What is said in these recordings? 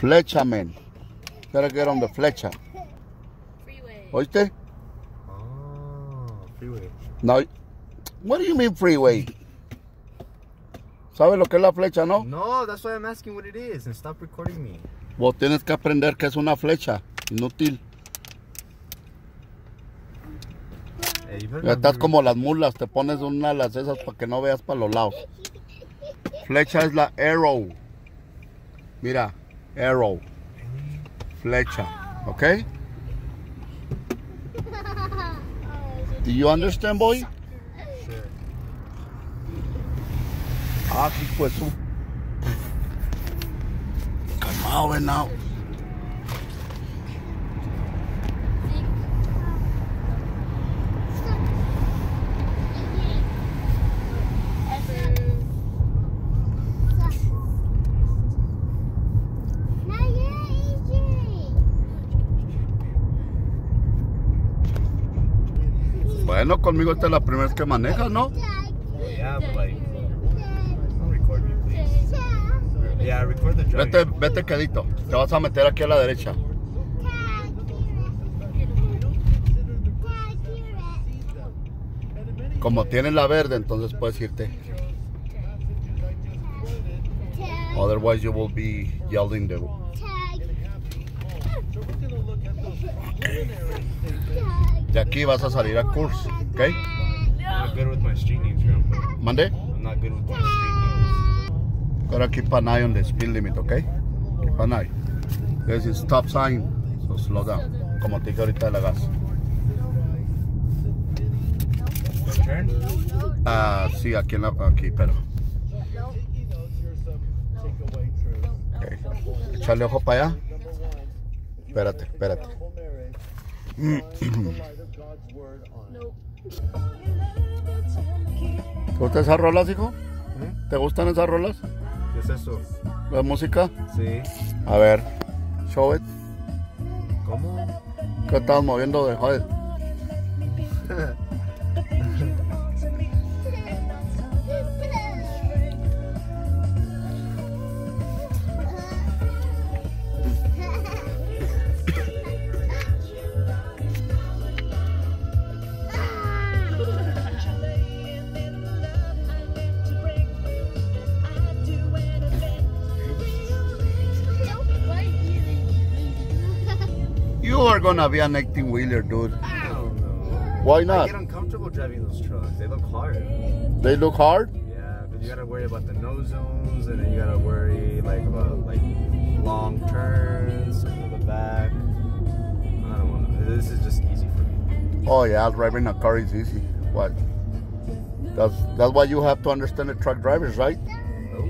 Flecha, man. Gotta get on the flecha. Freeway. ¿Oíste? Oh, freeway. No. What do you mean freeway? ¿Sabes lo que es la flecha, no? No, that's why I'm asking what it is and stop recording me. Vos tienes que aprender que es una flecha. Inútil. Hey, Ya estás como las mulas. Te pones una de las esas para que no veas para los lados. Flecha es la arrow. Mira, arrow. Flecha. ¿Ok? Do you understand, boy? Sure. Ah, hijo de su. Calmado, venado. Bueno, conmigo esta es la primera vez que manejas, ¿no? Yeah, but like, don't record me, please. Yeah, record the driving. Vete, vete quedito. Te vas a meter aquí a la derecha. Como tienes la verde, entonces puedes irte. Otherwise you will be yelling the... De aquí vas a salir a course, ¿ok? Names. Gotta keep an eye on the speed limit, okay? Keep an eye. There's a stop sign, so slow down. Como te dije ahorita de la gas. Ah, sí, aquí en la, aquí, pero. Okay. Echarle ojo para allá. Espérate, espérate. ¿Te gustan esas rolas, hijo? ¿Te gustan esas rolas? ¿Qué es eso? ¿La música? Sí. A ver, show it. ¿Cómo? ¿Qué estás moviendo de joder? Are gonna be an 18 wheeler, dude. I don't know. Why I not? get uncomfortable driving those trucks. They look hard. They look hard. Yeah, because you gotta worry about the no zones, and then you gotta worry like about like long turns in the back. I don't want to. This is just easy for me. Oh yeah, driving a car is easy. What? That's that's why you have to understand the truck drivers, right? Nope.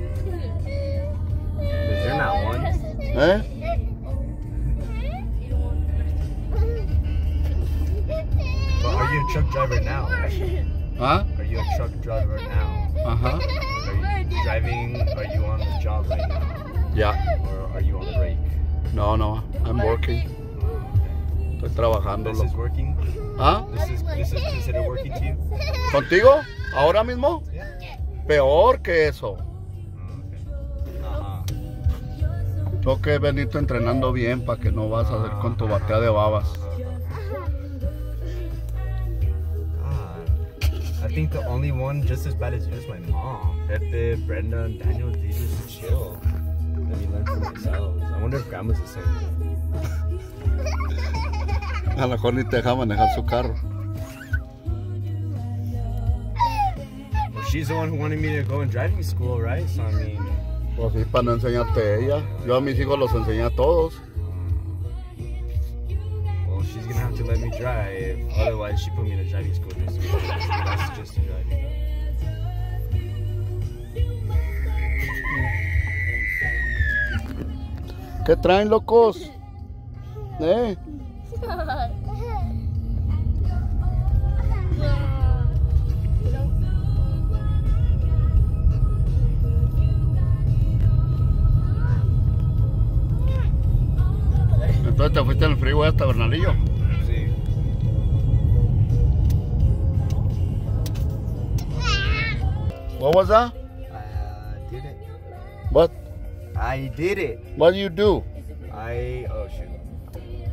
You're not one. Eh? A truck driver now? Huh? Are you a truck driver now? Uh huh. Are you driving? Are you on the job right now, Yeah. or are you on break? No, no. I'm working. Estoy trabajando. This is working. ¿Ah? This is this is considered working to you. ¿Contigo? ¿Ahora mismo? Yeah. Peor que eso. Tengo que venirte entrenando bien para que no vas a hacer con tu batea de babas. Think the only one just as bad as you is my mom. Pepe, Brenda, and Daniel, they just chill. Let me learn for themselves. I wonder if grandma's the same. A lo mejor ni te deja manejar su carro. Well, she's the one who wanted me to go in driving school, right? So I mean, Pues sí, para no enseñarte a ella. Yo a mis hijos los enseñé a todos. well, she's gonna have to let me drive. Otherwise, she put me in a driving school that's just driving. ¿Qué traen, locos? ¿Eh? Entonces te fuiste en el freeway hasta Bernalillo. What was that? I uh, did it. What? I did it. What do you do? I oh shoot.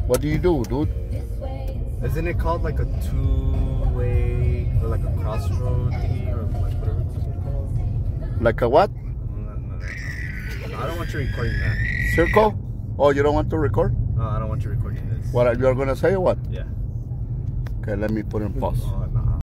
What do you do, dude? Isn't it called like a two-way or like a crossroad thingy or like whatever it's called? Like a what? No, no, no, no. I don't want you recording that. Circle? Oh, you don't want to record? No, I don't want you recording this. What you're you gonna say what? Yeah. Okay, let me put in pause. Oh, no.